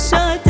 Sợ